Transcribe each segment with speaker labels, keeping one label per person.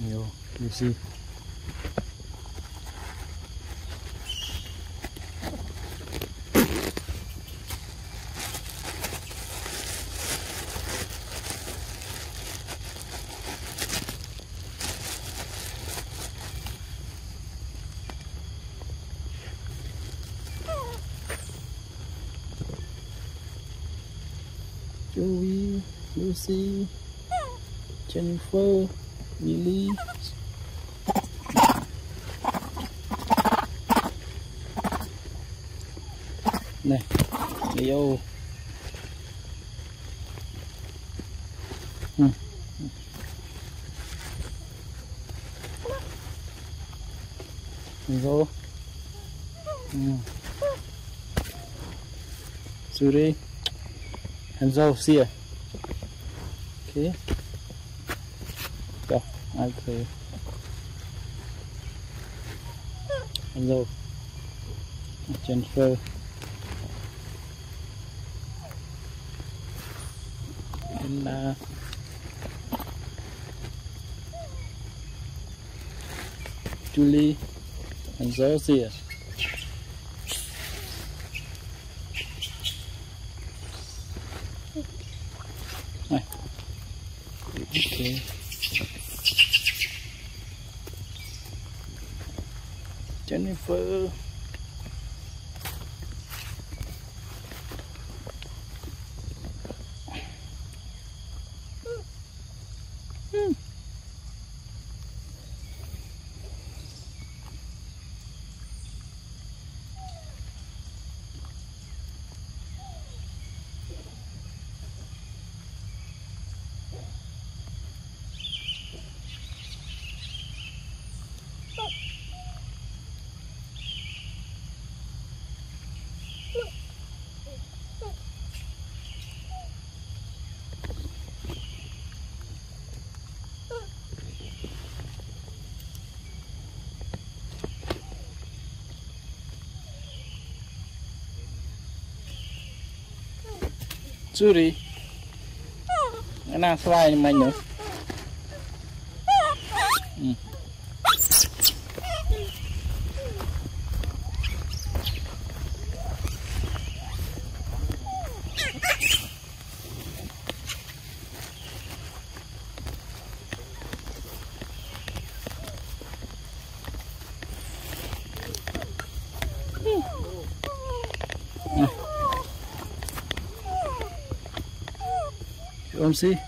Speaker 1: you, you see. Jennifer, Lily. Này, Leo. Ừ. Go. Ừ. Suri. Hands off, see ya. Okay. Okay. I'll. Hello. Jennifer. And uh, Julie and Zosia. Jennifer. Suri. enak selain mainnya? Come see.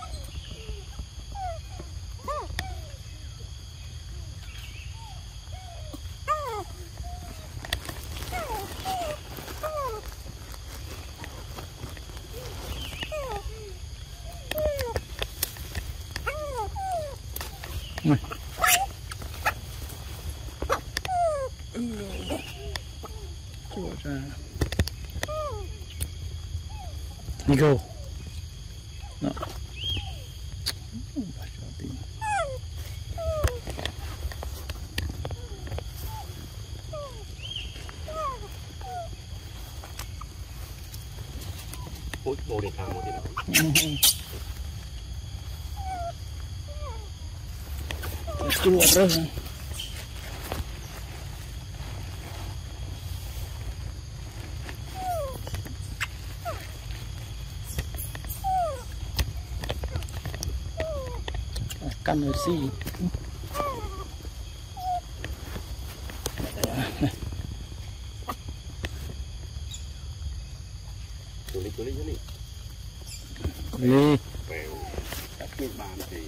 Speaker 1: Go.
Speaker 2: Ôi, đồ điện hàng một tí nào.
Speaker 1: Keluar terus. Akan bersih.
Speaker 2: Juli, Juli, Juli.
Speaker 1: Juli.
Speaker 2: Bèo. Cắt miếng bàn thì...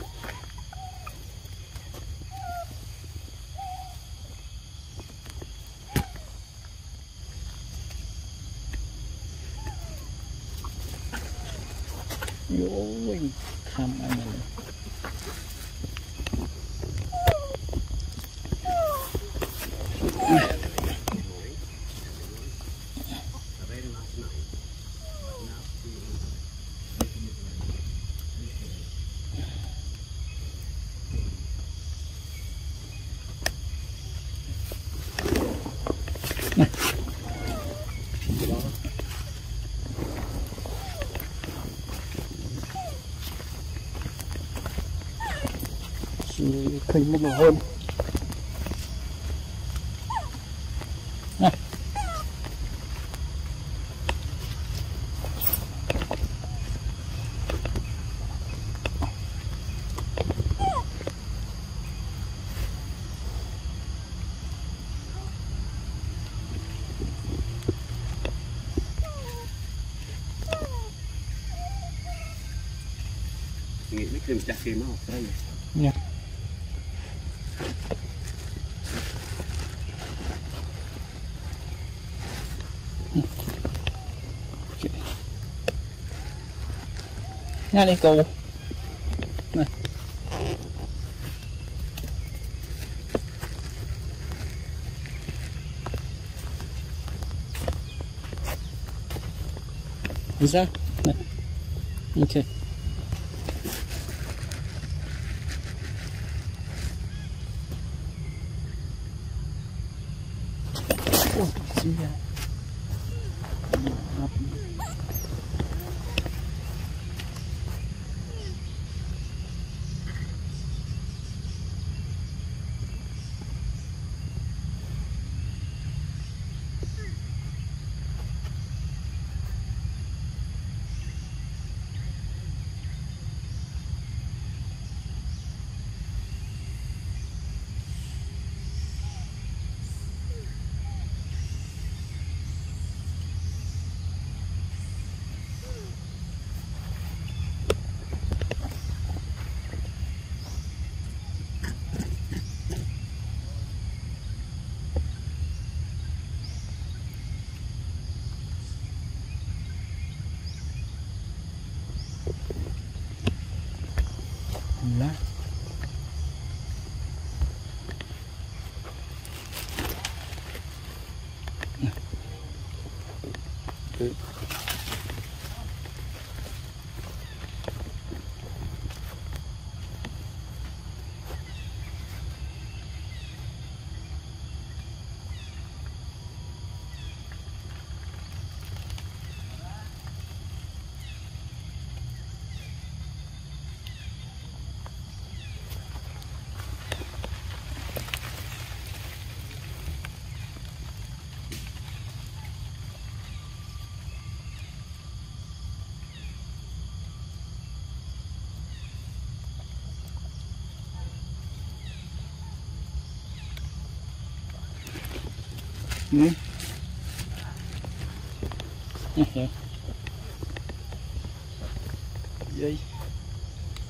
Speaker 1: Vô, thăm anh mình. thủy một nụ hôn. Này.
Speaker 2: Nghĩ mấy cái chặt kia nó học đây
Speaker 1: nhỉ Nha đi cô Này. Ra Này. Ok Ôi, Ừ. Ok. Vậy.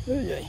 Speaker 1: Ừ, vậy.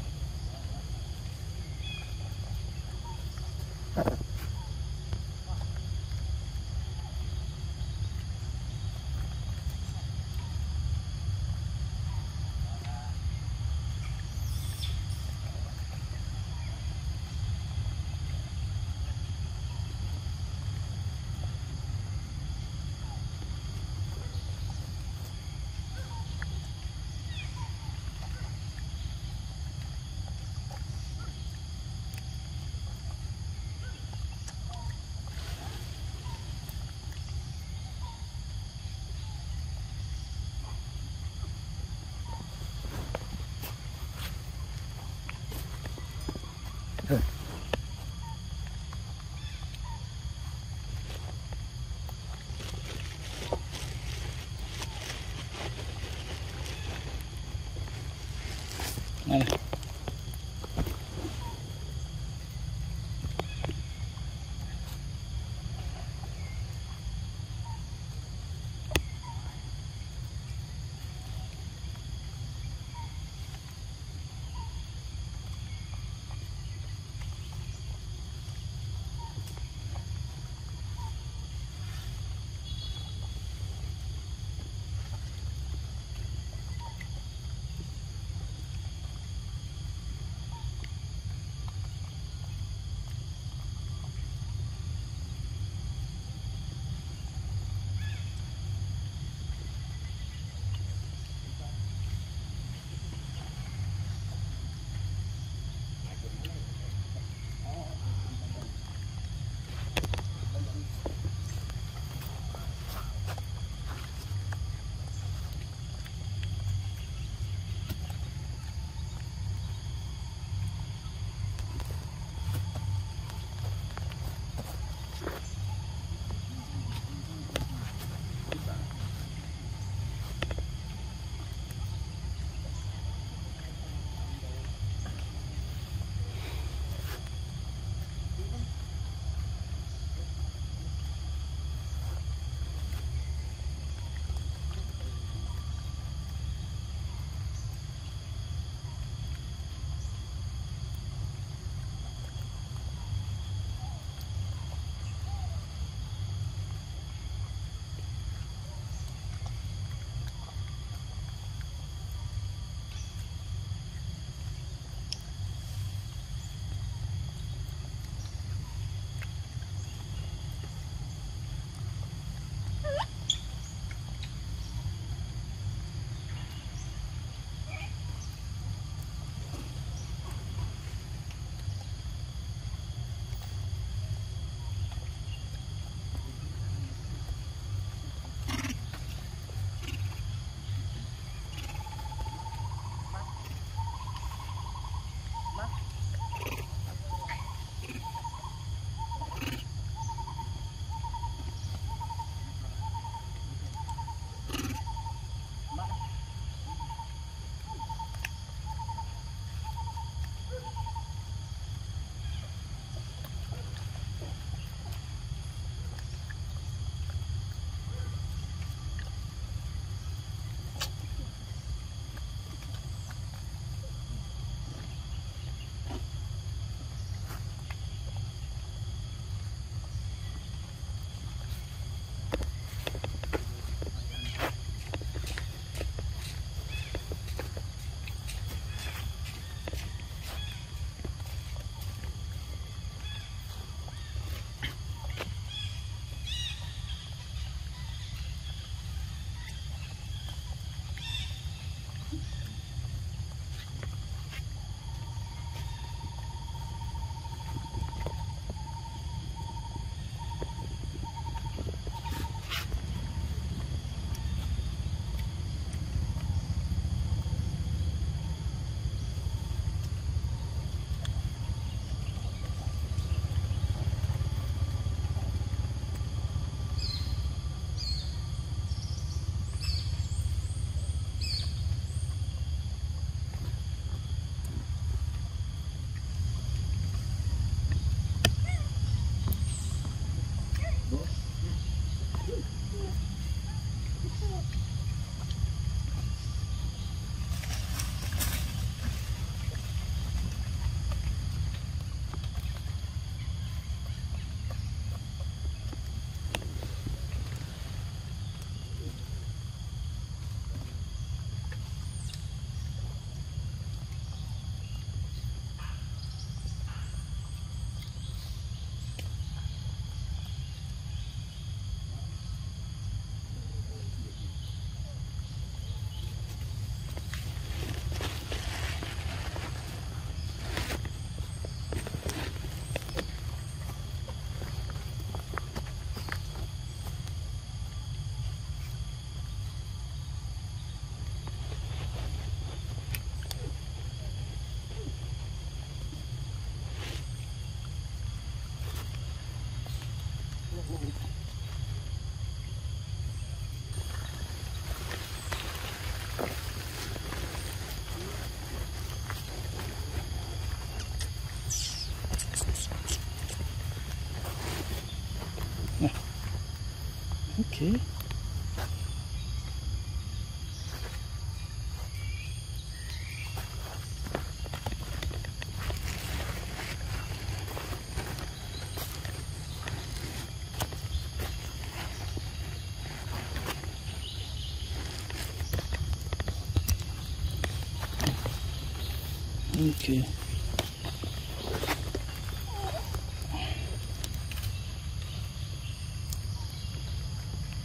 Speaker 1: Ok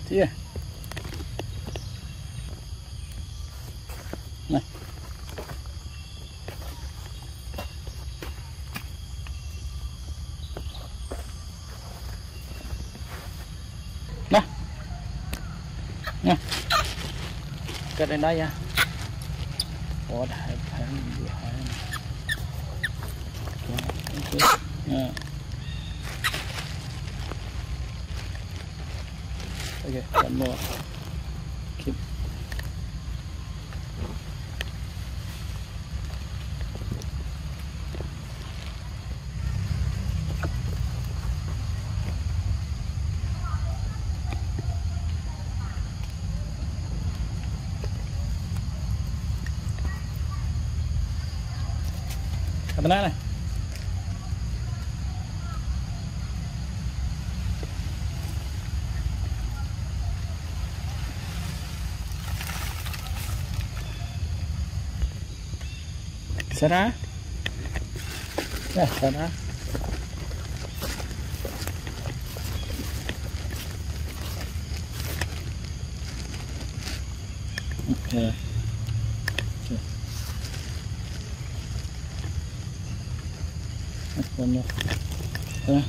Speaker 1: Tia. À? Này. Nè. Nè. Cất lên đây nha. What happened behind? Okay. okay. Yeah. Okay, one more. Cái bên này này. Sana? Ya, sana. Okay. Okay. That's đây